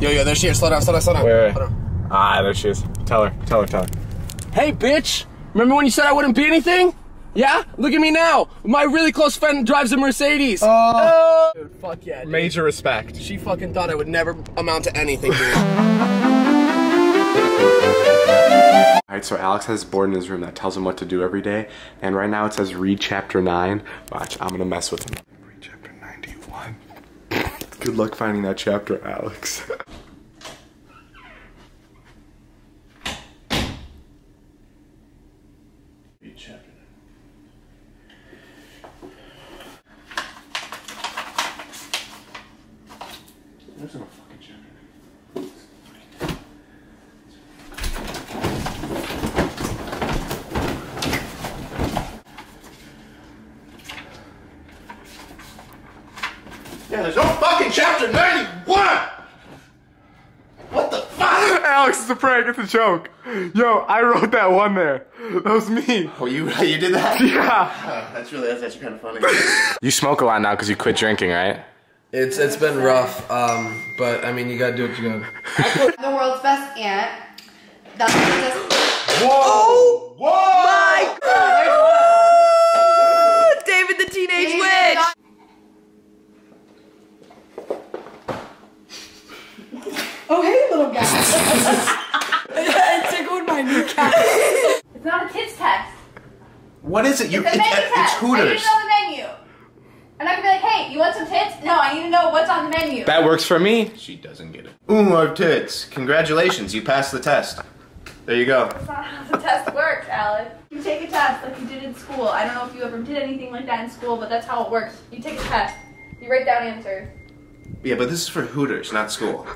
Yo, yo, there she is. Slow down, slow down, slow down. Wait, wait. Slow down. Ah, there she is. Tell her, tell her, tell her. Hey, bitch! Remember when you said I wouldn't be anything? Yeah? Look at me now. My really close friend drives a Mercedes. Oh. Dude, fuck yeah. Dude. Major respect. She fucking thought I would never amount to anything, dude. Alright, so Alex has a board in his room that tells him what to do every day. And right now it says read chapter 9. Watch, I'm gonna mess with him. Read chapter 91. Good luck finding that chapter, Alex. chapter There's no fucking chapter yeah, there's no fucking chapter 91! What the fuck? Alex, it's a prank. It's a joke. Yo, I wrote that one there. That was me. Oh, you you did that? Yeah. That's really that's actually kind of funny. You smoke a lot now because you quit drinking, right? it's it's been rough, um, but I mean you gotta do what you gotta. the world's best aunt. That's what Whoa! Whoa! My God! David the Teenage David Witch! Oh, hey, little guy. it tickled my kneecap. It's not a tits test. What is it? You It's a it- menu it's test. I need Hooters. to know the menu. I'm not gonna be like, hey, you want some tits? No, I need to know what's on the menu. That works for me. She doesn't get it. Ooh, I have tits. Congratulations, you passed the test. There you go. That's not how the test works, Alex. You take a test like you did in school. I don't know if you ever did anything like that in school, but that's how it works. You take a test. You write down answers. Yeah, but this is for Hooters, not school.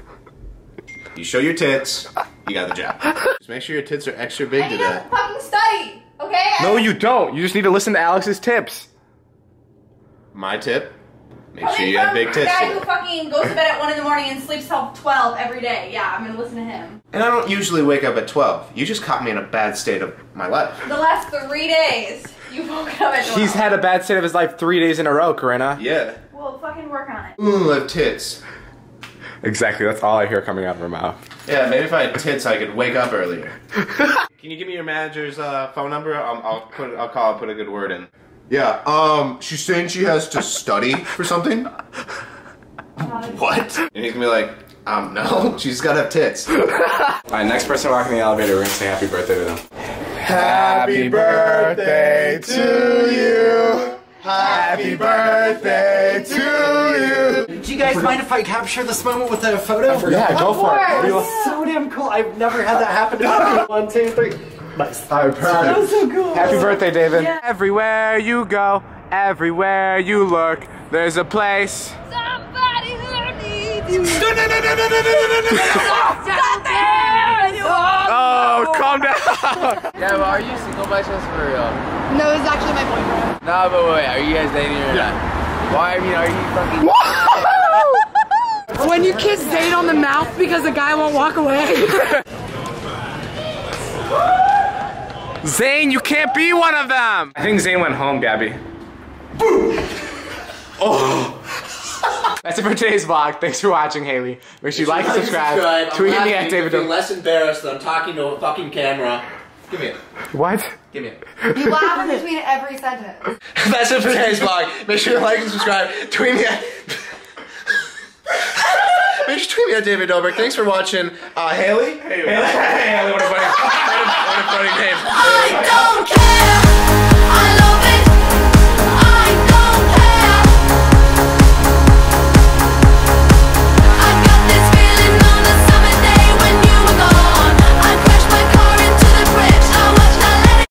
You show your tits, you got the job. Just make sure your tits are extra big I need today. to fucking study, okay? No, you don't. You just need to listen to Alex's tips. My tip: make Coming sure you have from big a tits. guy who fucking goes to bed at 1 in the morning and sleeps till 12 every day. Yeah, I'm gonna listen to him. And I don't usually wake up at 12. You just caught me in a bad state of my life. The last three days, you've woken up at 12. He's had a bad state of his life three days in a row, Corinna. Yeah. Well, fucking work on it. Ooh, I have tits. Exactly. That's all I hear coming out of her mouth. Yeah, maybe if I had tits, I could wake up earlier. Can you give me your manager's uh, phone number? I'll, I'll put I'll call and put a good word in. Yeah. Um, she's saying she has to study for something. What? And he's gonna be like, um, no, she's gotta have tits. All right, next person walking in the elevator, we're gonna say happy birthday to them. Happy birthday to you. Happy birthday to you. Do you guys mind if I capture this moment with a photo? Yeah, go for it. That's so damn cool. I've never had that happen to me. One, two, three. Nice. I'm proud. That was so cool. Happy birthday, David. Yeah. Everywhere you go, everywhere you look, there's a place. Somebody who needs you. Oh, calm down. Yeah, but are you single by chance for real? No, it's actually my boyfriend. Nah, but wait, are you guys dating or not? Why? I mean, are you fucking? When you kiss Zane on the mouth because the guy won't walk away. Zane, you can't be one of them. I think Zane went home, Gabbie. oh. That's it for today's vlog. Thanks for watching, Haley. Make sure you like and subscribe. Tweet me at David. I'm less embarrassed than I'm talking to a fucking camera. Give me it. What? Give me it. You laugh in between every sentence. That's it for today's vlog. Make sure to like and subscribe. Tweet me at. Make sure to tweet me at David Dobrik. Thanks for watching. Uh, Haley? Haley. Haley, what a funny, what a, what a funny name.